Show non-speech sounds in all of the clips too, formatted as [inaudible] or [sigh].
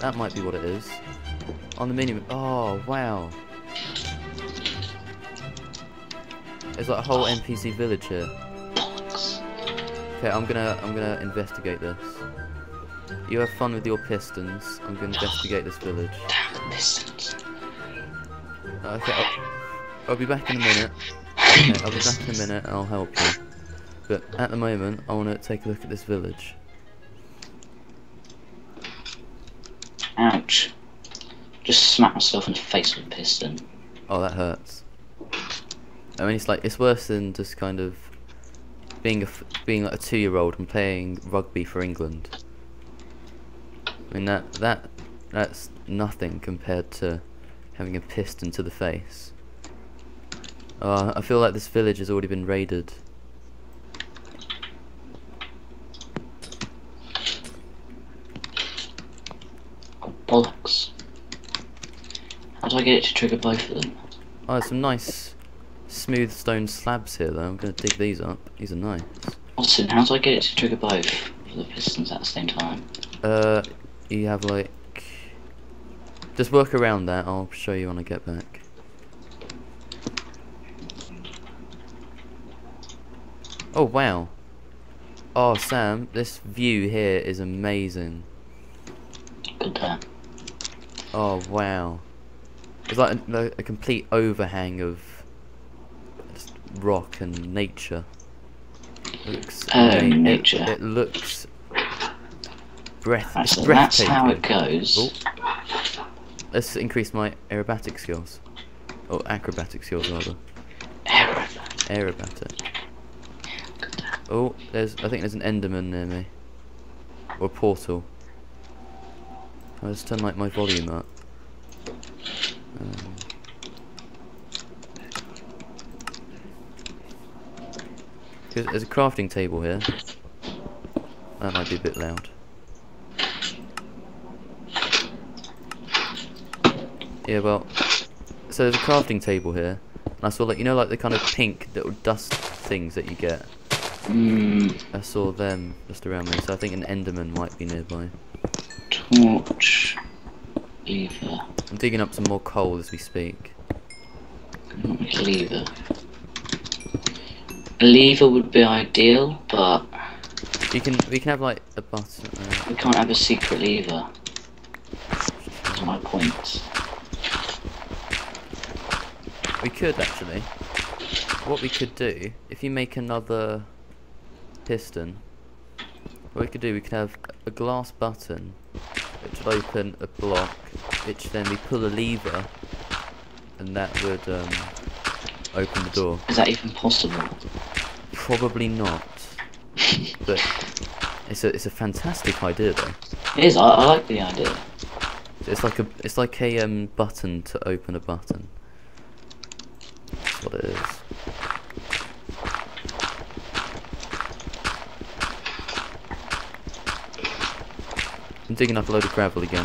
that might be what it is. On the mini. Oh wow. There's like a whole NPC village here. Okay, I'm gonna I'm gonna investigate this. You have fun with your pistons. I'm gonna investigate this village. Damn pistons. Okay, I'll, I'll be back in a minute. [laughs] Okay, I'll be back in a minute and I'll help you. But at the moment, I want to take a look at this village. Ouch. Just smack myself in the face with a piston. Oh, that hurts. I mean, it's like it's worse than just kind of being a being like a two-year-old and playing rugby for England. I mean that that that's nothing compared to having a piston to the face. Uh, I feel like this village has already been raided. Bollocks. How do I get it to trigger both of them? Oh, there's some nice smooth stone slabs here though. I'm gonna dig these up. These are nice. Austin, how do I get it to trigger both of the pistons at the same time? Uh, you have like just work around that. I'll show you when I get back. Oh wow. Oh Sam, this view here is amazing. Good damn. Oh wow. It's like a, a complete overhang of rock and nature. It looks Oh, ama- it- nature. It, looks breath. Right, so that's how it goes. Oh. Let's increase my aerobatic skills. Or acrobatic skills rather. Aerobat. Aerobatic. Oh, there's I think there's an Enderman near me. Or a portal. I'll just turn like my volume up. Um, there's a crafting table here. That might be a bit loud. Yeah, well, so there's a crafting table here, and I saw like you know like the kind of pink little dust things that you get. Hmm. I saw them just around me, so I think an Enderman might be nearby. Torch. Lever. I'm digging up some more coal as we speak. Not a lever. A lever would be ideal, but You can we can have like a button. Uh, we can't have a secret lever. That's my point. we could actually. What we could do if you make another piston. What we could do, we could have a glass button which would open a block, which then we pull a lever, and that would um, open the door. Is that even possible? Probably not, [laughs] but it's a it's a fantastic idea though. It is. I, I like the idea. It's like a it's like a um button to open a button. That's what it is. I'm digging up a load of gravel again.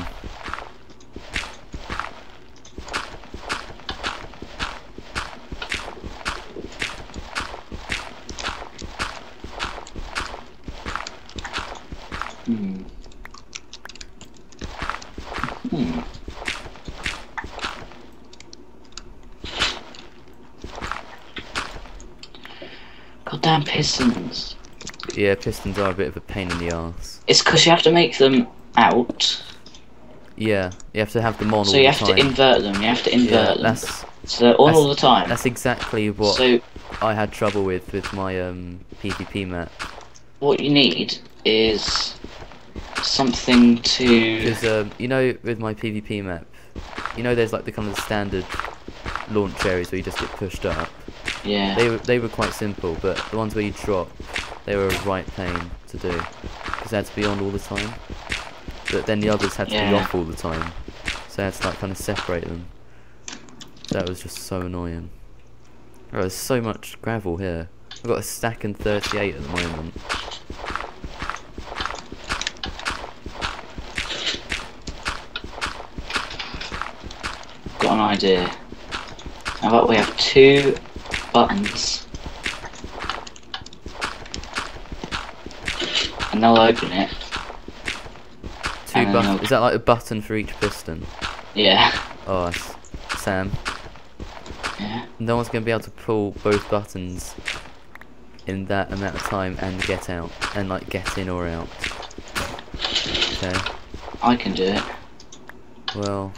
Hmm. Hmm. Goddamn pistons. Yeah, pistons are a bit of a pain in the arse. It's because you have to make them out, Yeah, you have to have them on so you have time. to invert them. You have to invert yeah, them. that's so they're on that's- all the time. that's exactly what So I had trouble with with my um PvP map. what you need is something to. Because um, you know, with my PvP map, you know, there's like the kind of standard launch areas where you just get pushed up. Yeah. They were they were quite simple, but the ones where you drop, they were a right pain to do because they had to be on all the time. But then the others had to be off all the time, so I had to like kind of separate them. That was just so annoying. Oh, there's so much gravel here. I've got a stack and 38 at the moment. got an idea. How about we have two buttons and they'll open it. Two buttons. Is that like a button for each piston? Yeah. Oh, Sam, Yeah. no one's gonna be able to pull both buttons in that amount of time and get out and like get in or out. Okay. I can do it. Well,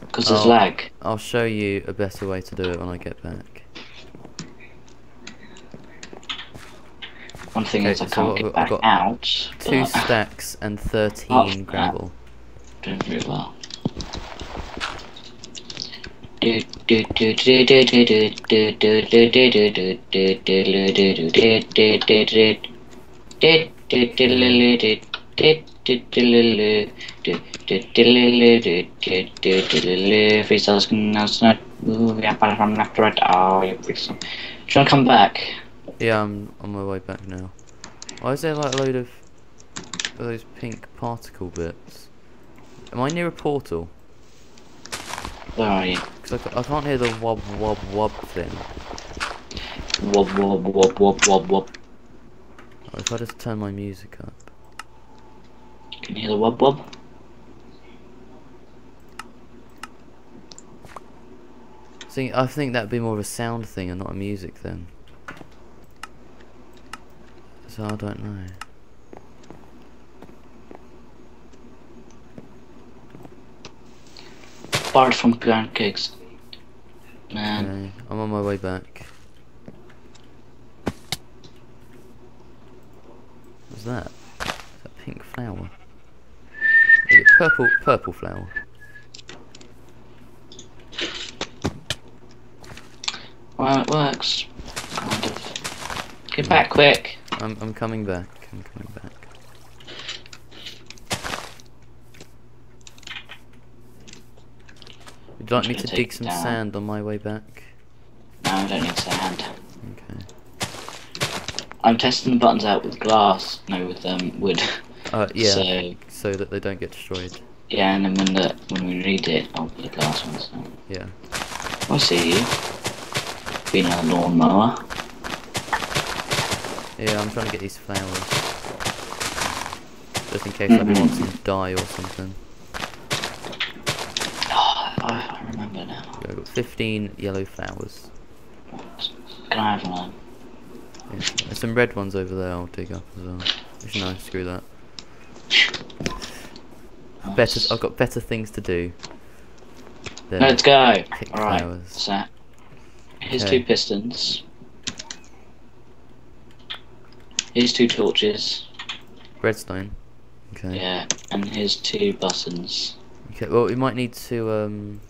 Because there's lag. I'll show you a better way to do it when I get back. One thing okay, is I so can't get back out. Two but... stacks and 13 gravel. Doing very well. Freestyle's now not moving up from left to do do do do do Should I come back? Yeah, I'm on my way back now. Why is there like a load of those pink particle bits? Am I near a portal? Oh, Where are you? Because I, I can't hear the wob wob wob thing. Wob, wob, wob, wob, wob, wob. Oh, if I just turn my music up. Can you hear the wob, wob? See, I think that'd be more of a sound thing and not a music thing. So I don't know. Barred from pancakes. Man. Okay, I'm on my way back. What's that? Is that pink flower? Is it purple purple flower? Well, it works. Kind of. Get back quick. I'm I'm coming back. I'm coming back. Would you like me to dig some down. sand on my way back? No, I don't need sand. Okay. I'm testing the buttons out with glass. No, with um wood. Uh [laughs] yeah. So So that they don't get destroyed. yeah, and then when the when we read it, I'll put the glass ones. down. Yeah. I see you. Being a lawnmower. Yeah, I'm trying to get these flowers. Just in case I want to dye or something. Oh, I, remember now. I've got 15 yellow flowers. Can I have one? Yeah. There's some red ones over there I'll dig up as well. Actually, no, screw that. Better, I've got better things to do. Let's go. Alright, what's that? Here's Okay. two pistons. Here's two torches. redstone. Okay. Yeah, and here's two buttons. Okay. Well, we might need to um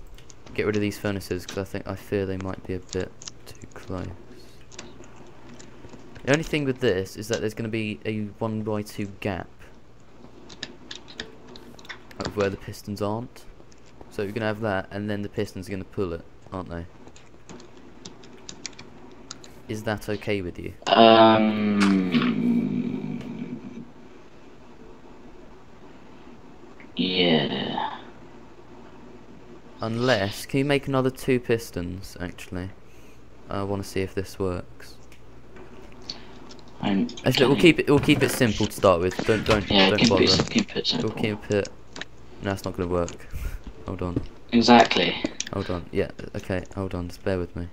get rid of these furnaces because I think I fear they might be a bit too close. The only thing with this is that there's going to be a one by two gap of where the pistons aren't. So you're going to have that, and then the pistons are going to pull it, aren't they? Is that okay with you? Um. Yeah. Unless, can you make another two pistons? Actually, I want to see if this works. I'm Actually, we'll keep it. We'll keep it simple to start with. Don't don't Yeah, don't keep bother. it, keep it We'll keep it. No, it's not gonna work. Hold on. Exactly. Hold on. Yeah. Okay. Hold on. Just bear with me.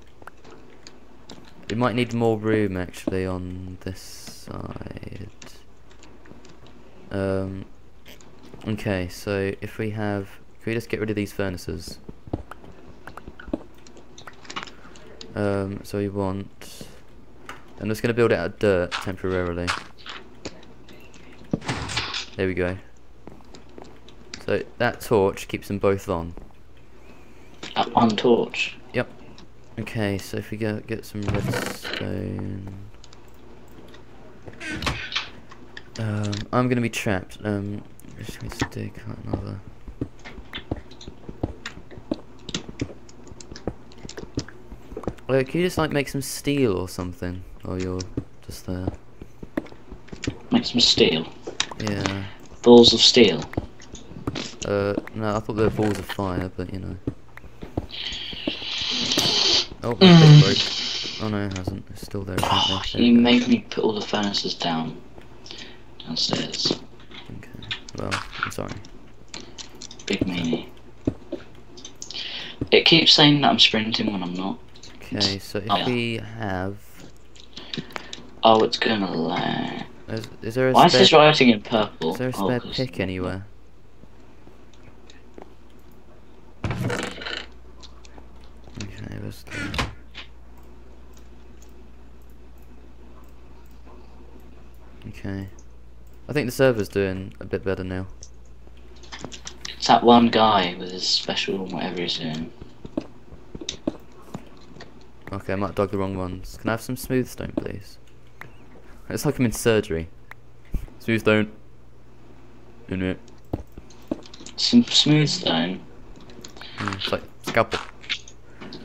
We might need more room actually on this side. Um. Okay. So if we have, can we just get rid of these furnaces? Um. So we want. I'm just gonna build it out of dirt temporarily. There we go. So that torch keeps them both on. Uh, one torch. Yep. Okay, so if we go get some redstone. Um, I'm gonna be trapped. Um, just gonna stick another. Wait, can you just like make some steel or something? Or you're just there? Make some steel. Yeah. Balls of steel. Uh, no, I thought they were balls of fire, but you know. Oh, Mm. broke. Oh no, it hasn't. It's still there. Oh, you made me put all the furnaces down. Downstairs. Well, I'm sorry. Big meanie. It keeps saying that I'm sprinting when I'm not. Okay, so if Oh. we have, Oh, it's gonna lag. is, is there a Why is this writing in purple? is there a Oh, pick anywhere? Okay. Okay. I think the server's doing a bit better now. It's that one guy with his special whatever he's doing. Okay, I might have dug the wrong ones. Can I have some smooth stone, please? It's like I'm in surgery. Smooth stone. In it. Some smooth stone. Mm, it's like scalpel.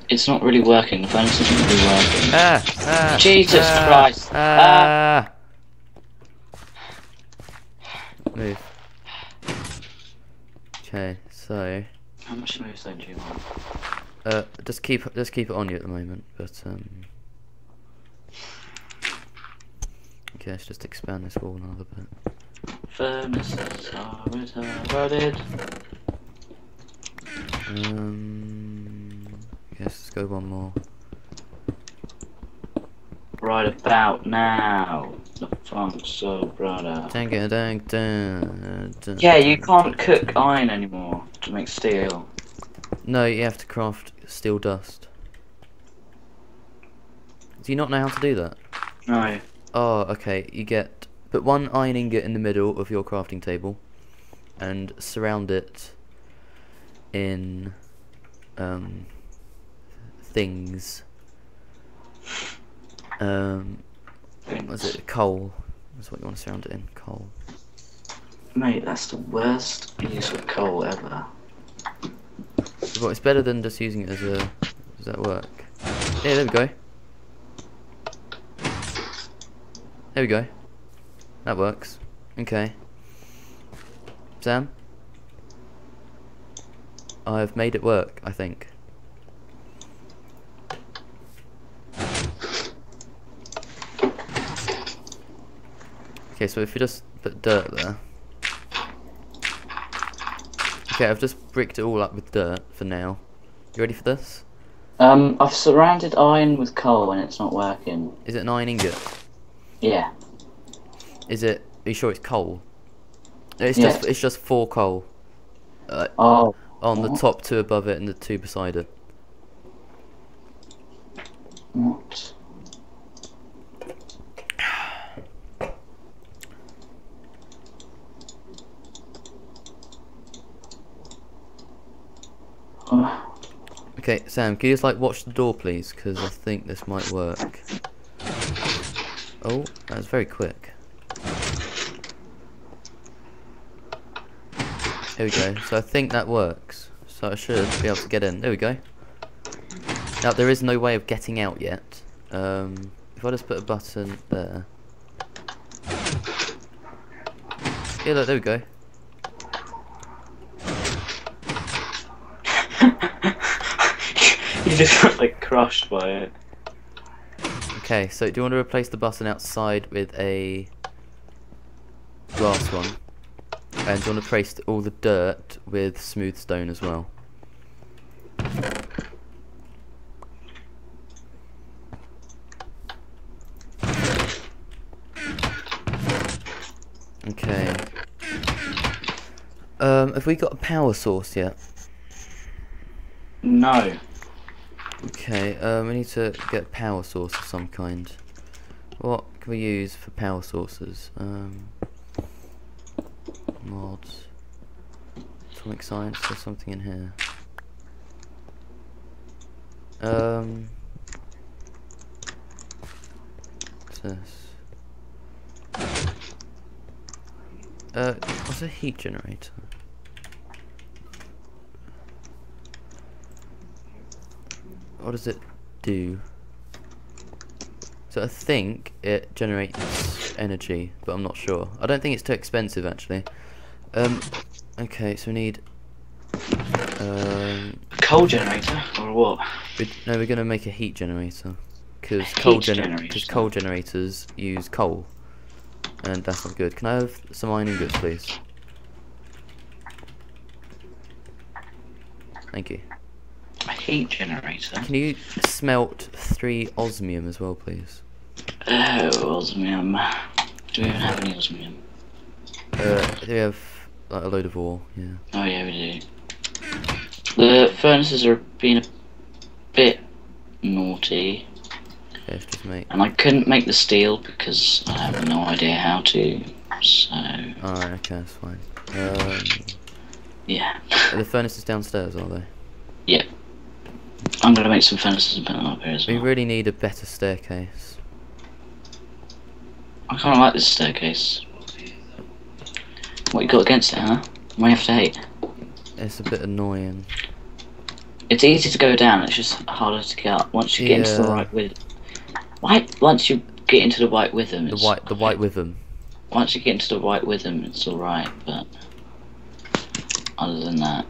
It's not really working. The furnace isn't really working. Ah! ah Jesus ah, Christ. Ah! Move. Okay, so How much stone do you want? uh, just keep just keep it on you at the moment, but um. Okay, let's just expand this wall another bit. Furnaces are retarded. Um, yes, let's go one more. Right about now. The funk's so brother. Yeah, you can't cook iron anymore to make steel. No, you have to craft steel dust. Do you not know how to do that? No. Oh, okay. You get put one iron ingot in the middle of your crafting table, and surround it in um things. Um, was it coal? That's what you want to surround it in. Coal. Mate, that's the worst use of coal ever. Well, it's better than just using it as a. Does that work? Yeah, there we go. There we go. That works. Okay. Sam? I've made it work, I think. Okay, so if you just put dirt there. Okay, I've just bricked it all up with dirt for now. You ready for this? Um, I've surrounded iron with coal and it's not working. Is it an iron ingot? Yeah. Is it? Are you sure it's coal? It's Yeah. just it's just four coal. Uh, Oh. on the What? top two above it and the two beside it. What? Okay, Sam, can you just like watch the door, please? Because I think this might work. Oh, that was very quick. Here we go. So I think that works. So I should be able to get in. There we go. Now there is no way of getting out yet. Um, if I just put a button there. Yeah, look, there we go. You just got like crushed by it. Okay, so do you want to replace the button outside with a glass one? And do you want to replace all the dirt with smooth stone as well? Okay. Um, have we got a power source yet? No. Okay, um, we need to get a power source of some kind. What can we use for power sources? Um, mods, atomic science. There's something in here. Um, what's this? Uh, what's a heat generator? what does it do? So I think it generates energy, but I'm not sure. I don't think it's too expensive actually. Um, okay, so we need um, coal generator or what? We, no, we're gonna make a heat generator because coal gener coal generators use coal, and that's not good. Can I have some iron goods, please? Thank you. Heat generator. Can you smelt three osmium as well, please? Oh, osmium. Do we even have any osmium? Uh, we have like a load of ore? Yeah. Oh yeah, we do. The furnaces are being a bit naughty, Okay, let's just make. and I couldn't make the steel because I have no idea how to. So Alright, okay, that's fine. Um, yeah, are the furnaces downstairs, are they? yeah. I'm gonna make some fences and put them up here as We well. really need a better staircase. I kind of like this staircase. What you got against it, huh? Why you have to hate? It's a bit annoying. It's easy to go down. It's just harder to get up once you get into the Yeah. right with. Why? Once you get into the right rhythm, The it's white, the white with them. Once you get into the right rhythm, it's all right. But other than that,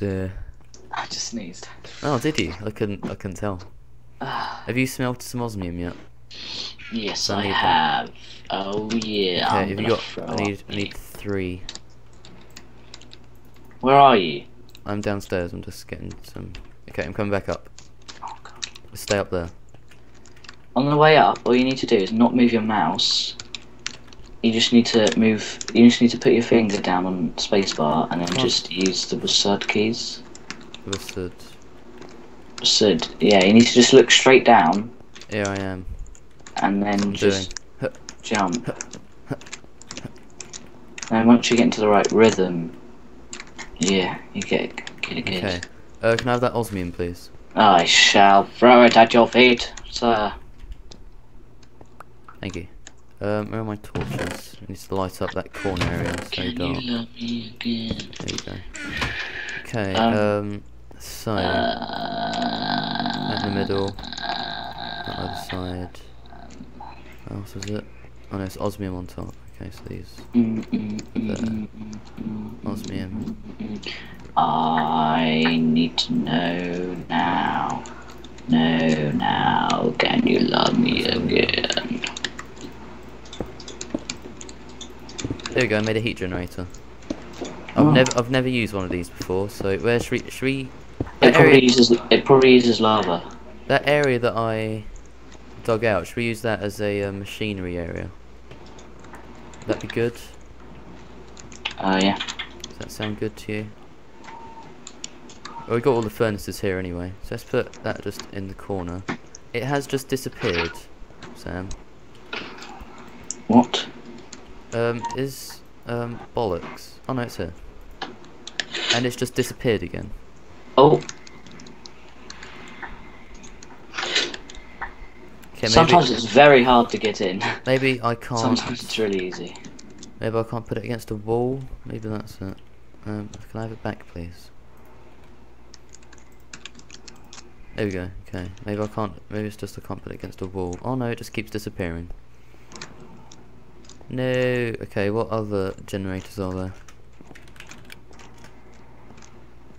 Dear. I just sneezed. Oh, did you? I couldn't. I couldn't tell. Ah, Have you smelled some osmium yet? yes, I I that. have. Oh yeah. Okay, have you got? I need. I need three. Where are you? I'm downstairs. I'm just getting some. Okay, I'm coming back up. Oh, God. Stay up there. On the way up, all you need to do is not move your mouse. You just need to move. You just need to put your finger down on spacebar and then Oh. just use the wizard keys. Wizard. Wizard. Yeah, you need to just look straight down Here I am. and then I'm just doing. jump. and once you get into the right rhythm, yeah, you get get it good. Okay. Uh, can I have that osmium, please? I shall throw it at your feet, sir. Thank you. Um, where are my torches? I need to light up that corner area. It's so Can dark. you love me again? There you go. Okay. Um, Um. So. Uh, in the middle. That other side. What else is it? Oh no, it's osmium on top. Okay, so these There. osmium. I need to know now. No, now. Can you love me again? There we go. I made a heat generator. I've Oh. never, I've never used one of these before. So where should we, should we? It That probably area, uses it probably uses lava. that area that I dug out. Should we use that as a uh, machinery area? That'd be good. Oh yeah. Does that sound good to you? Well, we got all the furnaces here anyway, so let's put that just in the corner. It has just disappeared, Sam. Um, is um bollocks? Oh no, it's here, and it's just disappeared again. Oh, Okay, maybe sometimes it's very hard to get in. [laughs] maybe I can't. Sometimes it's really easy. Maybe I can't put it against a wall. Maybe that's it. Um, can I have it back, please? There we go. Okay. Maybe I can't. Maybe it's just I can't put it against a wall. Oh no, it just keeps disappearing. No. Okay. What other generators are there?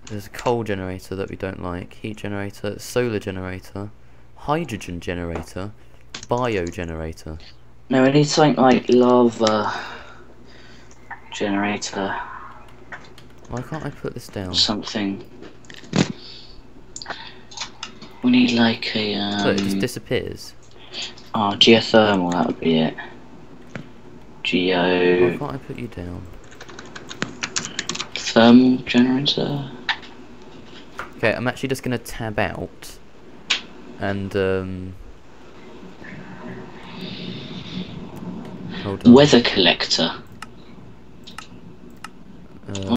There's a coal generator that we don't like. Heat generator, solar generator, hydrogen generator, bio generator. No, we need something like lava generator, Why can't I put this down? something. We need like a um, Look, it just disappears. oh geothermal. That would be it. Why Geo can't I put you down? thermal generator. Okay, I'm actually just gonna tab out and um. Weather collector. Uh,